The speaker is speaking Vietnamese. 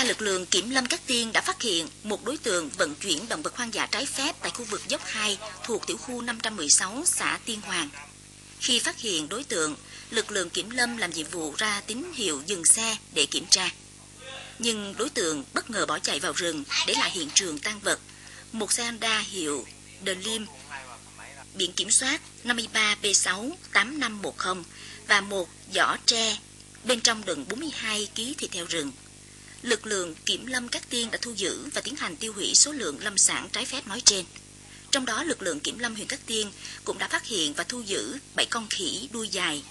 qua, lực lượng kiểm lâm các Tiên đã phát hiện một đối tượng vận chuyển động vật hoang dã trái phép tại khu vực dốc 2 thuộc tiểu khu 516 xã Tiên Hoàng. Khi phát hiện đối tượng, lực lượng kiểm lâm làm nhiệm vụ ra tín hiệu dừng xe để kiểm tra. Nhưng đối tượng bất ngờ bỏ chạy vào rừng để lại hiện trường tăng vật. Một xe Honda hiệu The Lim biển kiểm soát 53P68510 và một giỏ tre bên trong đựng 42 kg thịt heo rừng. Lực lượng kiểm lâm các tiên đã thu giữ và tiến hành tiêu hủy số lượng lâm sản trái phép nói trên. Trong đó, lực lượng kiểm lâm huyện Cát Tiên cũng đã phát hiện và thu giữ 7 con khỉ đuôi dài